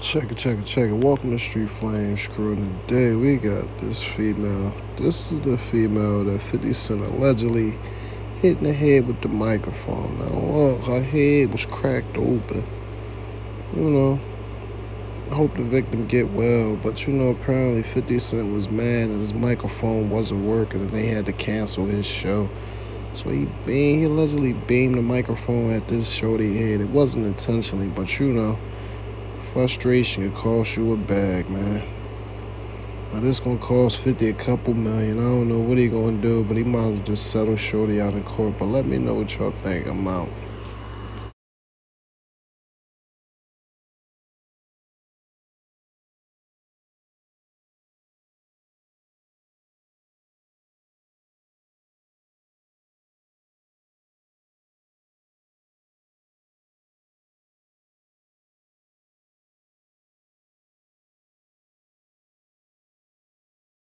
Check it, check it, check it. Welcome to Street Flames Crew. Today we got this female. This is the female that 50 Cent allegedly hit in the head with the microphone. Now look, her head was cracked open. You know, I hope the victim get well, but you know, apparently 50 Cent was mad that his microphone wasn't working and they had to cancel his show. So he beamed, he allegedly beamed the microphone at this show shorty head. It wasn't intentionally, but you know. Frustration could cost you a bag, man. Now this gonna cost 50 a couple million. I don't know what he gonna do, but he might as well just settle Shorty out in court. But let me know what y'all think. I'm out.